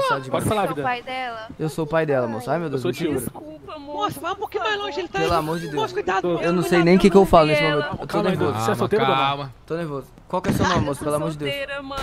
processar de Pode falar, é vida. pai dela? Eu sou o pai dela, moço. Ai, meu Eu Deus, sou me tio. Desculpa, moço. Vai um pouquinho mais longe, ele tá Pelo amor de Deus. Moço, cuidado, moço. Eu não sei nem o que, que eu falo nesse momento. Eu tô Calma nervoso. Você é solteiro ou não? calma. Tô nervoso. Qual que é o seu nome, moço? Pelo amor de Deus. Solteira, mano.